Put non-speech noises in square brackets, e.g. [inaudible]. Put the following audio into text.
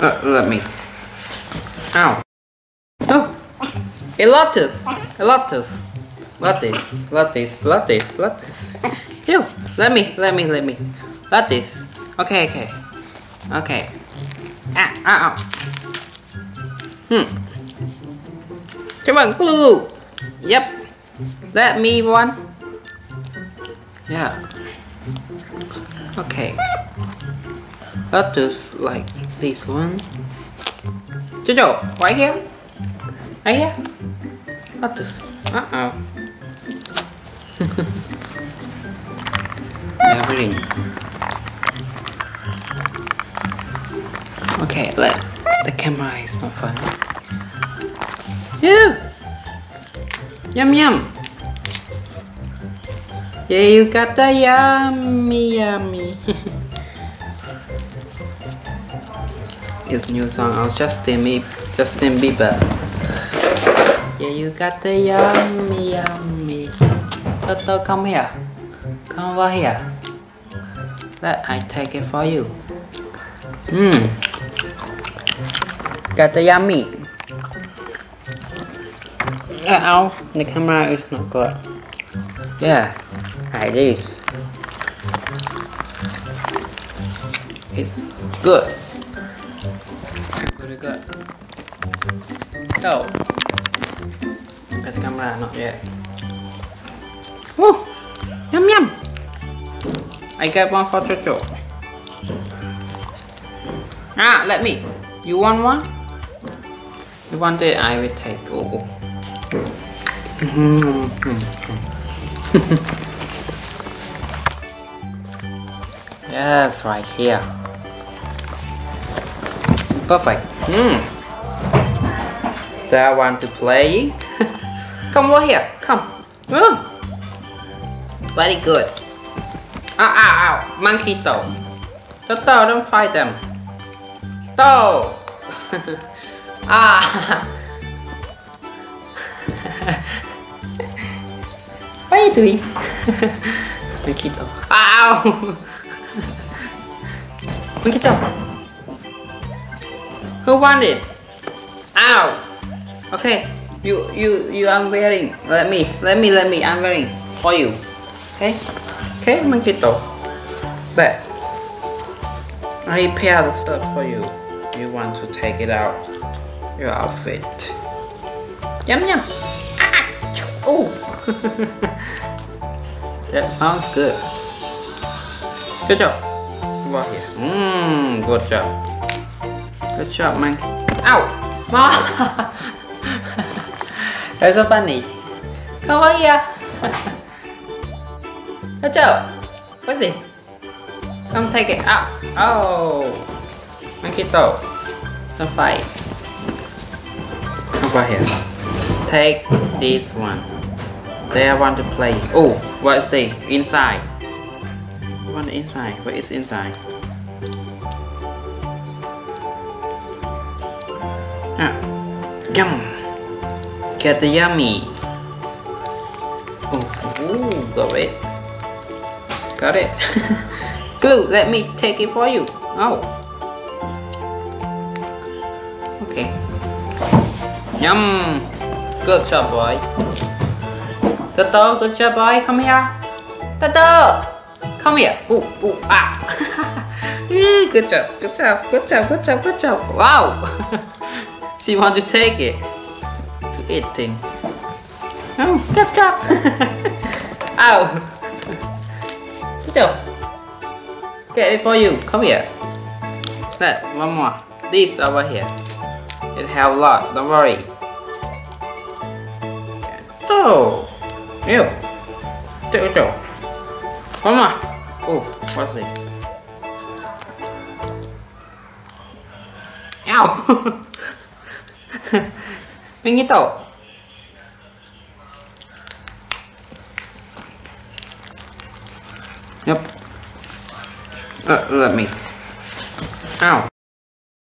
Uh, let me. Ow. Oh! A lotus! A lotus! Lotus, lotus, lotus, lotus. Ew! Let me, let me, let me. Lotus. Okay, okay. Okay. Ah, ah, ah. Hmm. Come on, glue. Yep. Let me one. Yeah. Okay. Lotus like this one. Jojo, right here. Right here. Lotus. Uh-oh. [laughs] Everything. Okay, let the camera is not fun. Yeah. Yum yum. Yeah, you got the yummy yummy. [laughs] it's new song of Justin. Justin Bieber. Yeah, you got the yummy yummy. Toto, come here. Come over here. Let I take it for you. Mmm. Got the yummy. Ow, the camera is not good. Yeah, like this. It's good. Very good. Oh. Got the camera, not yet. Oh, yum yum. I got one for Jojo. Ah, let me. You want one? You want it? I will take. Oh. [laughs] yes, right here. Perfect. Hmm. Do I want to play? [laughs] come over here. Come. Oh. Very good. Ow, ow, ow. Monkey toe. Toto, don't fight them. Toe. [laughs] ah. [laughs] what are you doing? Monkey toe. Ow. Monkey toe. Who won it? Ow. Okay. You, you, you. I'm wearing. Let me, let me, let me. I'm wearing for you. Okay. Okay, toe. But I prepare the stuff for you. You want to take it out. Your outfit. Yum yum. Ah, oh. [laughs] that sounds good. Good job. Over here. Mmm, good job. Good job, monkey. Ow! That's so funny. Come over here. [laughs] Good job. What's it? Come take it out. Oh. Monkey toe. Don't fight. Over here. Take this one. They want to play. Oh, what is this? Inside. What inside? What is inside? Ah. Yum. Get the yummy. Oh, ooh, got it. Got it. [laughs] Glue, let me take it for you. Oh. Okay. Yum. Good job, boy. Toto, good job, boy. Come here. Toto, come here. Ooh, ooh, ah. [laughs] good job, good job, good job, good job, good job. Wow. [laughs] she want to take it to eat thing. Oh, good job. [laughs] Ow. Good job. Get it for you. Come here. Let one more. This over here. It have a lot. Don't worry. Oh. Ew. Two, two. One more. Oh, what's this? Ow. [laughs] Mingito. Yep. Uh, let me. Ow.